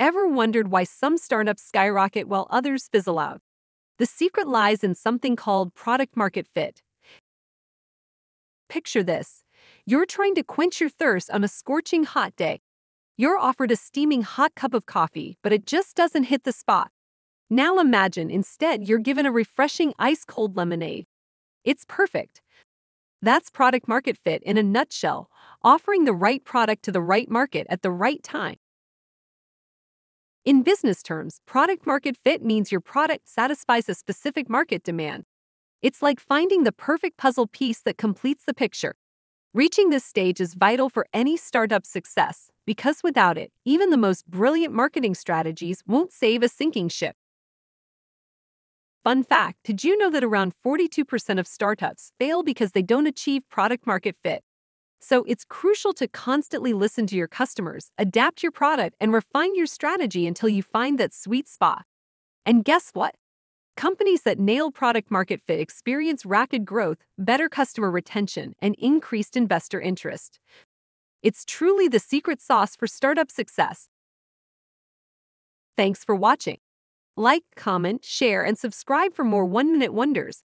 Ever wondered why some startups skyrocket while others fizzle out? The secret lies in something called product market fit. Picture this you're trying to quench your thirst on a scorching hot day. You're offered a steaming hot cup of coffee, but it just doesn't hit the spot. Now imagine instead you're given a refreshing ice cold lemonade. It's perfect. That's product market fit in a nutshell, offering the right product to the right market at the right time. In business terms, product market fit means your product satisfies a specific market demand. It's like finding the perfect puzzle piece that completes the picture. Reaching this stage is vital for any startup's success because without it, even the most brilliant marketing strategies won't save a sinking ship. Fun fact Did you know that around 42% of startups fail because they don't achieve product market fit? So it's crucial to constantly listen to your customers, adapt your product, and refine your strategy until you find that sweet spot. And guess what? Companies that nail product market fit experience rapid growth, better customer retention, and increased investor interest. It's truly the secret sauce for startup success. Thanks for watching. Like, comment, share, and subscribe for more one minute wonders.